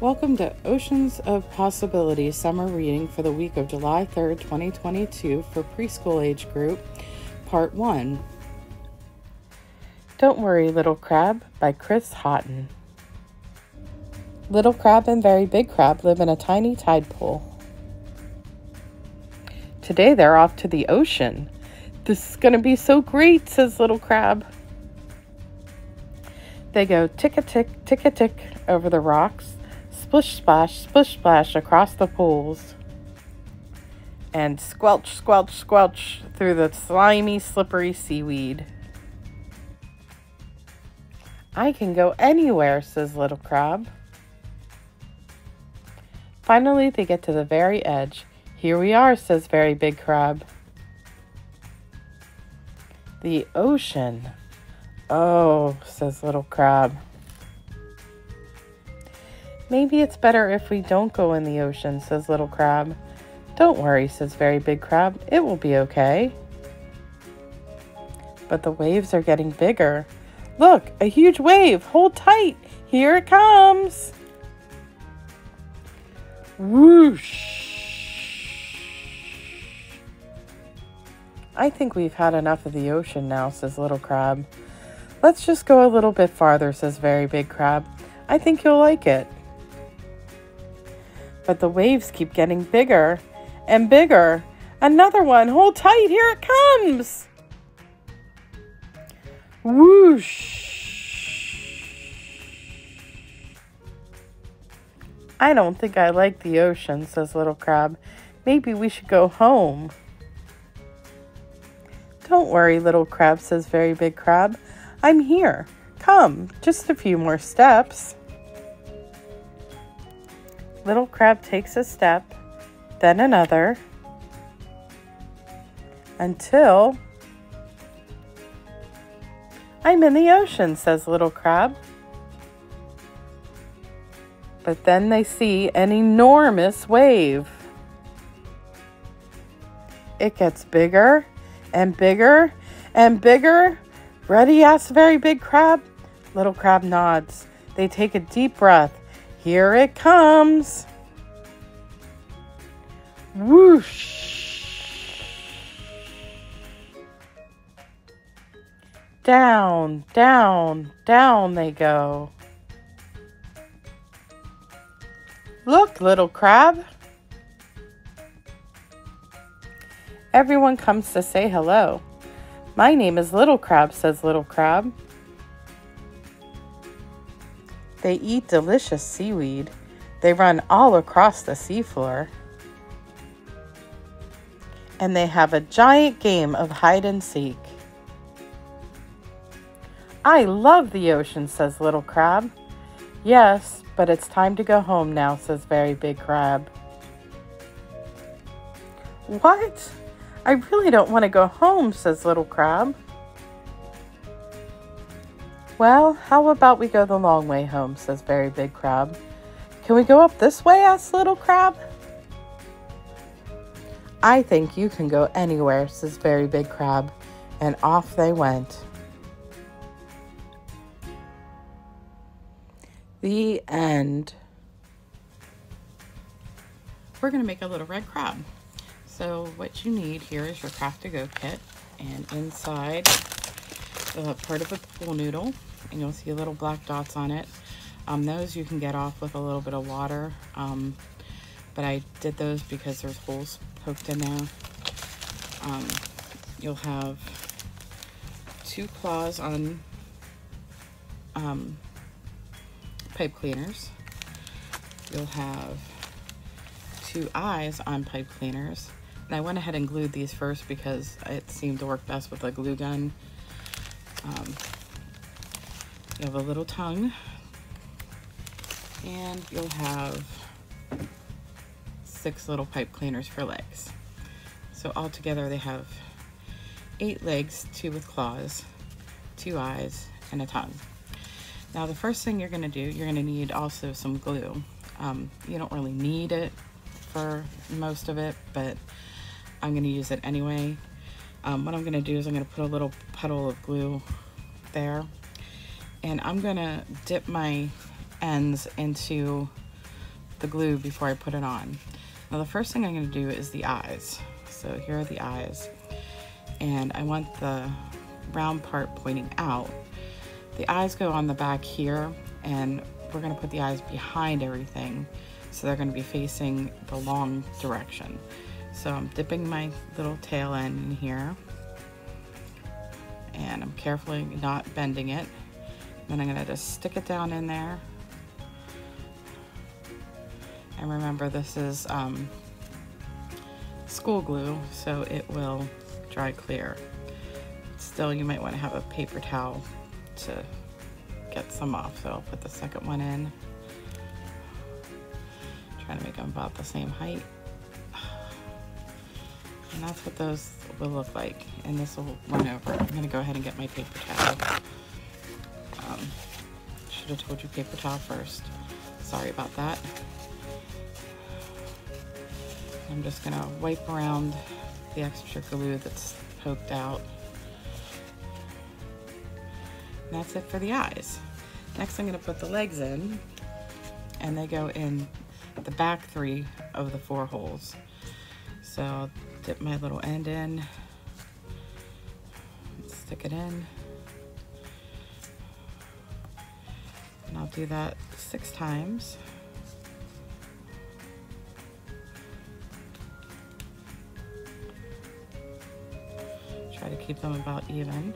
Welcome to Oceans of Possibility summer reading for the week of July 3rd, 2022 for preschool age group, part 1. Don't Worry, Little Crab by Chris Haughton. Little Crab and Very Big Crab live in a tiny tide pool. Today they're off to the ocean. This is going to be so great, says Little Crab. They go tick a tick, tick a tick over the rocks splish splash, splish splash across the pools, and squelch, squelch, squelch through the slimy, slippery seaweed. I can go anywhere, says Little Crab. Finally, they get to the very edge. Here we are, says Very Big Crab. The ocean. Oh, says Little Crab. Maybe it's better if we don't go in the ocean, says Little Crab. Don't worry, says Very Big Crab. It will be okay. But the waves are getting bigger. Look, a huge wave. Hold tight. Here it comes. Whoosh. I think we've had enough of the ocean now, says Little Crab. Let's just go a little bit farther, says Very Big Crab. I think you'll like it but the waves keep getting bigger and bigger. Another one. Hold tight. Here it comes. Whoosh. I don't think I like the ocean, says Little Crab. Maybe we should go home. Don't worry, Little Crab, says Very Big Crab. I'm here. Come, just a few more steps. Little crab takes a step, then another, until I'm in the ocean, says Little Crab. But then they see an enormous wave. It gets bigger and bigger and bigger. Ready? asks Very Big Crab. Little Crab nods. They take a deep breath here it comes. Whoosh. Down, down, down they go. Look, little crab. Everyone comes to say hello. My name is Little Crab, says Little Crab. They eat delicious seaweed. They run all across the seafloor. And they have a giant game of hide and seek. I love the ocean, says Little Crab. Yes, but it's time to go home now, says Very Big Crab. What? I really don't want to go home, says Little Crab. Well, how about we go the long way home, says Very Big Crab. Can we go up this way, asks Little Crab. I think you can go anywhere, says Very Big Crab, and off they went. The end. We're going to make a little red crab. So what you need here is your craft to go kit and inside part of a pool noodle and you'll see little black dots on it. Um, those you can get off with a little bit of water, um, but I did those because there's holes poked in there. Um, you'll have two claws on um, pipe cleaners. You'll have two eyes on pipe cleaners. And I went ahead and glued these first because it seemed to work best with a glue gun. Um, you have a little tongue and you'll have six little pipe cleaners for legs. So altogether they have eight legs, two with claws, two eyes, and a tongue. Now the first thing you're gonna do, you're gonna need also some glue. Um, you don't really need it for most of it, but I'm gonna use it anyway. Um, what I'm gonna do is I'm gonna put a little puddle of glue there and I'm gonna dip my ends into the glue before I put it on. Now the first thing I'm going to do is the eyes. So here are the eyes. And I want the round part pointing out. The eyes go on the back here and we're going to put the eyes behind everything so they're going to be facing the long direction. So I'm dipping my little tail end in here and I'm carefully not bending it. Then I'm going to just stick it down in there. And remember this is um, school glue so it will dry clear. Still you might want to have a paper towel to get some off. So I'll put the second one in. Trying to make them about the same height. And that's what those will look like. And this will run over. I'm gonna go ahead and get my paper towel. Um, should have told you paper towel first. Sorry about that. I'm just gonna wipe around the extra glue that's poked out. And that's it for the eyes. Next I'm gonna put the legs in and they go in the back three of the four holes. So dip my little end in, stick it in. And I'll do that six times. Try to keep them about even.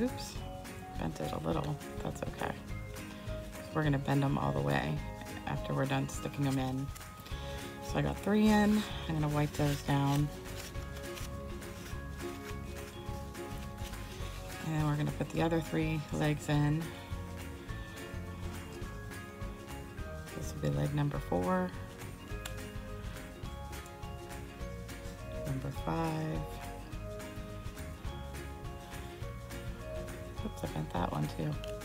Oops, bent it a little, that's okay. We're gonna bend them all the way after we're done sticking them in. So I got three in, I'm gonna wipe those down. And then we're gonna put the other three legs in. This will be leg number four. Number five. Oops, I bent that one too.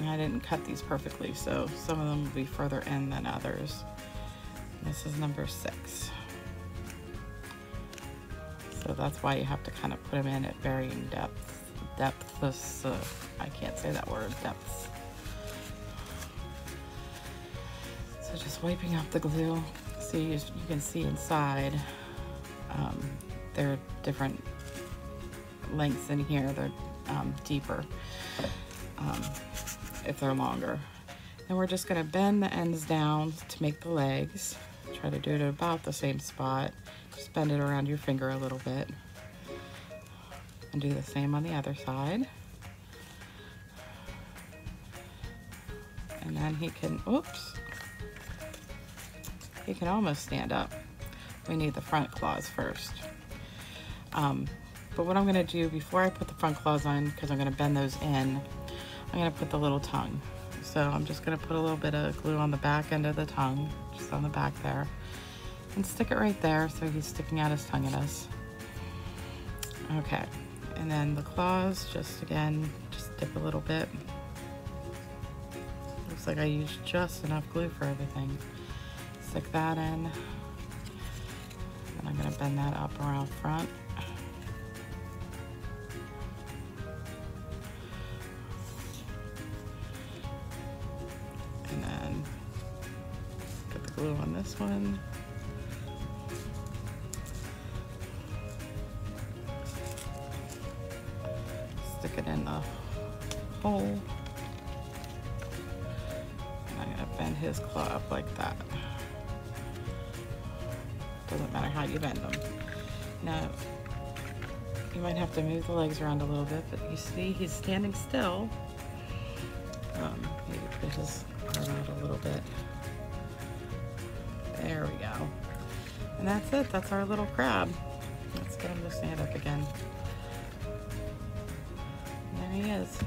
And I didn't cut these perfectly, so some of them will be further in than others. This is number six. So that's why you have to kind of put them in at varying depths. Depths, uh, I can't say that word, depths. So just wiping off the glue. So you, you can see inside, um, there are different lengths in here. They're um, deeper um, if they're longer. And we're just gonna bend the ends down to make the legs. Try to do it at about the same spot. Just bend it around your finger a little bit. And do the same on the other side. And then he can, oops, he can almost stand up. We need the front claws first. Um, but what I'm gonna do before I put the front claws on, because I'm gonna bend those in, I'm gonna put the little tongue. So I'm just gonna put a little bit of glue on the back end of the tongue, just on the back there, and stick it right there so he's sticking out his tongue at us. Okay, and then the claws, just again, just dip a little bit. Looks like I used just enough glue for everything. Stick that in. And I'm gonna bend that up around front. Glue on this one. Stick it in the hole. And I'm gonna bend his claw up like that. Doesn't matter how you bend them. Now, you might have to move the legs around a little bit, but you see he's standing still. Um, maybe put his out a little bit. There we go. And that's it, that's our little crab. Let's get him to stand up again. There he is.